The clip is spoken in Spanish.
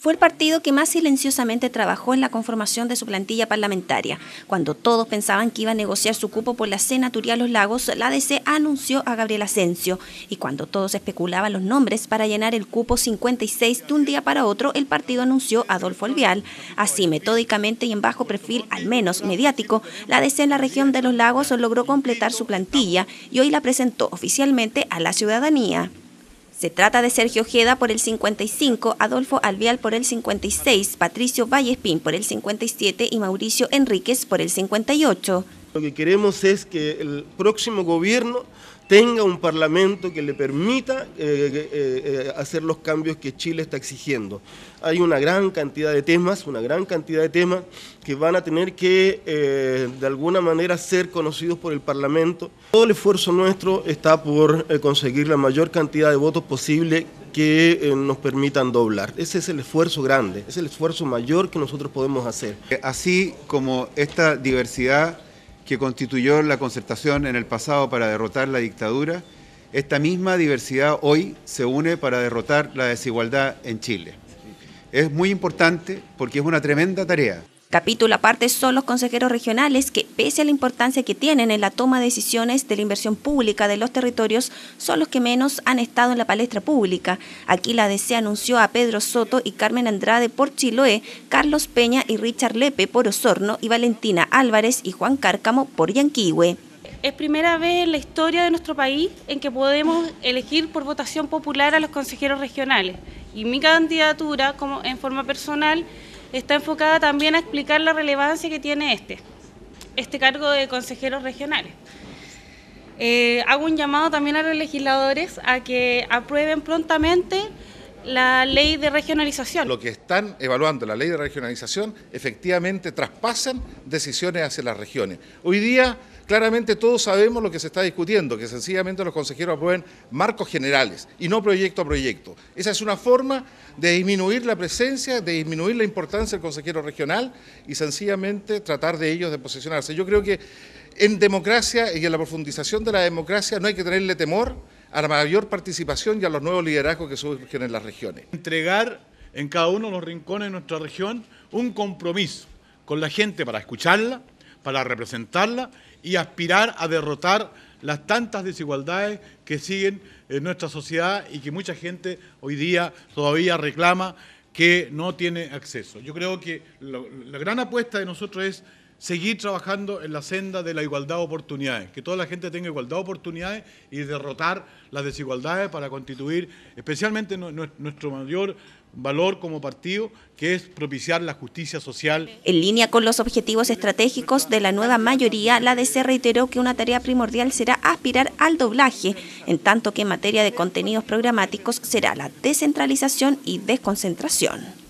Fue el partido que más silenciosamente trabajó en la conformación de su plantilla parlamentaria. Cuando todos pensaban que iba a negociar su cupo por la Senaturía Los Lagos, la DC anunció a Gabriel Asensio. Y cuando todos especulaban los nombres para llenar el cupo 56 de un día para otro, el partido anunció a Adolfo Alvial. Así, metódicamente y en bajo perfil, al menos mediático, la DC en la región de Los Lagos logró completar su plantilla y hoy la presentó oficialmente a la ciudadanía. Se trata de Sergio Ojeda por el 55, Adolfo Alvial por el 56, Patricio Vallespín por el 57 y Mauricio Enríquez por el 58. Lo que queremos es que el próximo gobierno tenga un parlamento que le permita eh, eh, eh, hacer los cambios que Chile está exigiendo. Hay una gran cantidad de temas, una gran cantidad de temas que van a tener que de alguna manera ser conocidos por el Parlamento. Todo el esfuerzo nuestro está por conseguir la mayor cantidad de votos posible que nos permitan doblar. Ese es el esfuerzo grande, es el esfuerzo mayor que nosotros podemos hacer. Así como esta diversidad que constituyó la concertación en el pasado para derrotar la dictadura, esta misma diversidad hoy se une para derrotar la desigualdad en Chile. Es muy importante porque es una tremenda tarea. Capítulo aparte son los consejeros regionales que, pese a la importancia que tienen en la toma de decisiones de la inversión pública de los territorios, son los que menos han estado en la palestra pública. Aquí la DC anunció a Pedro Soto y Carmen Andrade por Chiloé, Carlos Peña y Richard Lepe por Osorno y Valentina Álvarez y Juan Cárcamo por Yanquihue. Es primera vez en la historia de nuestro país en que podemos elegir por votación popular a los consejeros regionales. Y mi candidatura, como en forma personal, está enfocada también a explicar la relevancia que tiene este, este cargo de consejeros regionales. Eh, hago un llamado también a los legisladores a que aprueben prontamente la ley de regionalización. Lo que están evaluando la ley de regionalización efectivamente traspasan decisiones hacia las regiones. Hoy día claramente todos sabemos lo que se está discutiendo, que sencillamente los consejeros aprueben marcos generales y no proyecto a proyecto. Esa es una forma de disminuir la presencia, de disminuir la importancia del consejero regional y sencillamente tratar de ellos de posicionarse. Yo creo que en democracia y en la profundización de la democracia no hay que tenerle temor a la mayor participación y a los nuevos liderazgos que surgen en las regiones. Entregar en cada uno de los rincones de nuestra región un compromiso con la gente para escucharla, para representarla y aspirar a derrotar las tantas desigualdades que siguen en nuestra sociedad y que mucha gente hoy día todavía reclama que no tiene acceso. Yo creo que la gran apuesta de nosotros es seguir trabajando en la senda de la igualdad de oportunidades, que toda la gente tenga igualdad de oportunidades y derrotar las desigualdades para constituir especialmente nuestro mayor valor como partido, que es propiciar la justicia social. En línea con los objetivos estratégicos de la nueva mayoría, la DC reiteró que una tarea primordial será aspirar al doblaje, en tanto que en materia de contenidos programáticos será la descentralización y desconcentración.